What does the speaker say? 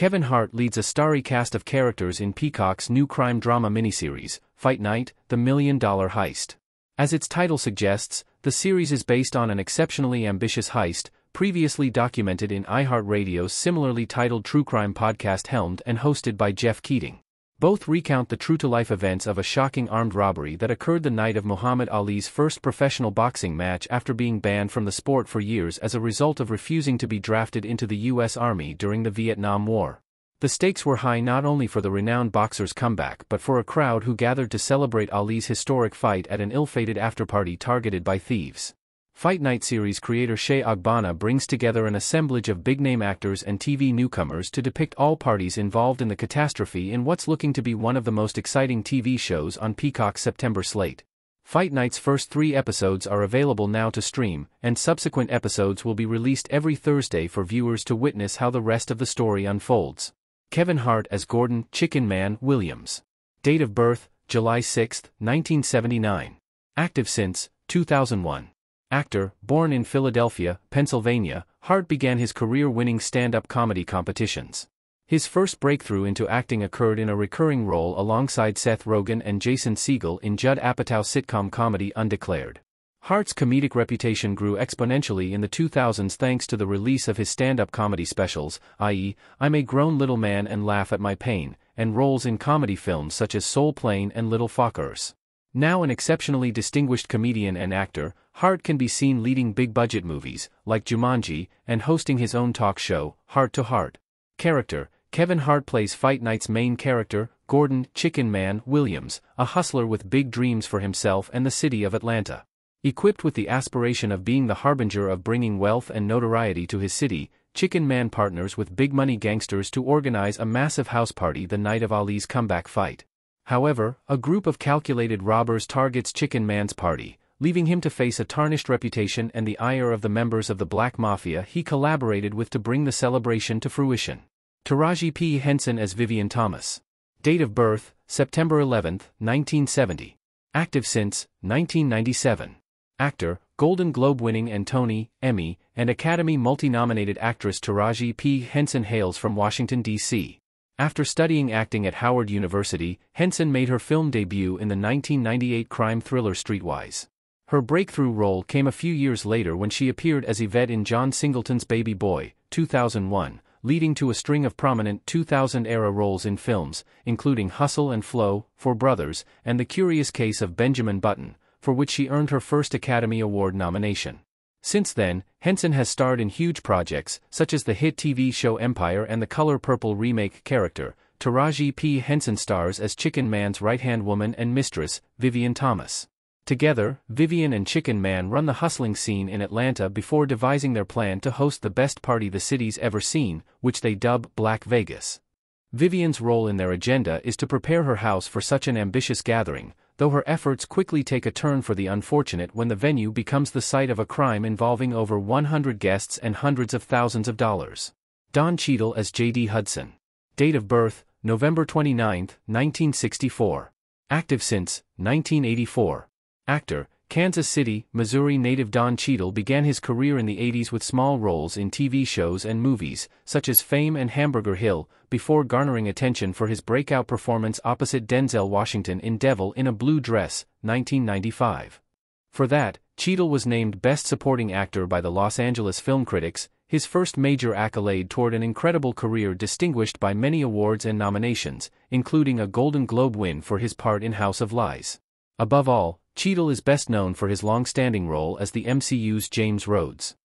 Kevin Hart leads a starry cast of characters in Peacock's new crime drama miniseries, Fight Night The Million Dollar Heist. As its title suggests, the series is based on an exceptionally ambitious heist, previously documented in iHeartRadio's similarly titled true crime podcast helmed and hosted by Jeff Keating. Both recount the true to life events of a shocking armed robbery that occurred the night of Muhammad Ali's first professional boxing match after being banned from the sport for years as a result of refusing to be drafted into the U.S. Army during the Vietnam War. The stakes were high not only for the renowned boxer's comeback but for a crowd who gathered to celebrate Ali's historic fight at an ill-fated afterparty targeted by thieves. Fight Night series creator Shay Agbana brings together an assemblage of big-name actors and TV newcomers to depict all parties involved in the catastrophe in what's looking to be one of the most exciting TV shows on Peacock's September slate. Fight Night's first three episodes are available now to stream, and subsequent episodes will be released every Thursday for viewers to witness how the rest of the story unfolds. Kevin Hart as Gordon Chicken Man Williams. Date of birth, July 6, 1979. Active since 2001. Actor, born in Philadelphia, Pennsylvania, Hart began his career winning stand up comedy competitions. His first breakthrough into acting occurred in a recurring role alongside Seth Rogen and Jason Segel in Judd Apatow's sitcom comedy Undeclared. Hart's comedic reputation grew exponentially in the 2000s thanks to the release of his stand up comedy specials, i.e., I'm a Grown Little Man and Laugh at My Pain, and roles in comedy films such as Soul Plane and Little Fockers. Now an exceptionally distinguished comedian and actor, Hart can be seen leading big budget movies, like Jumanji, and hosting his own talk show, Hart to Heart. Character Kevin Hart plays Fight Night's main character, Gordon Chicken Man Williams, a hustler with big dreams for himself and the city of Atlanta. Equipped with the aspiration of being the harbinger of bringing wealth and notoriety to his city, Chicken Man partners with big money gangsters to organize a massive house party the night of Ali's comeback fight. However, a group of calculated robbers targets Chicken Man's party, leaving him to face a tarnished reputation and the ire of the members of the Black Mafia he collaborated with to bring the celebration to fruition. Taraji P. Henson as Vivian Thomas. Date of birth, September 11, 1970. Active since 1997. Actor, Golden Globe winning and Tony, Emmy, and Academy multi-nominated actress Taraji P. Henson hails from Washington, D.C. After studying acting at Howard University, Henson made her film debut in the 1998 crime thriller Streetwise. Her breakthrough role came a few years later when she appeared as Yvette in John Singleton's Baby Boy, 2001, leading to a string of prominent 2000-era roles in films, including Hustle and Flow, Four Brothers, and The Curious Case of Benjamin Button, for which she earned her first Academy Award nomination. Since then, Henson has starred in huge projects, such as the hit TV show Empire and the Color Purple remake character. Taraji P. Henson stars as Chicken Man's right-hand woman and mistress, Vivian Thomas. Together, Vivian and Chicken Man run the hustling scene in Atlanta before devising their plan to host the best party the city's ever seen, which they dub Black Vegas. Vivian's role in their agenda is to prepare her house for such an ambitious gathering, though her efforts quickly take a turn for the unfortunate when the venue becomes the site of a crime involving over 100 guests and hundreds of thousands of dollars. Don Cheadle as J.D. Hudson. Date of birth, November 29, 1964. Active since 1984. Actor, Kansas City, Missouri native Don Cheadle began his career in the 80s with small roles in TV shows and movies, such as Fame and Hamburger Hill, before garnering attention for his breakout performance opposite Denzel Washington in Devil in a Blue Dress, 1995. For that, Cheadle was named Best Supporting Actor by the Los Angeles Film Critics, his first major accolade toward an incredible career distinguished by many awards and nominations, including a Golden Globe win for his part in House of Lies. Above all, Cheadle is best known for his long-standing role as the MCU's James Rhodes.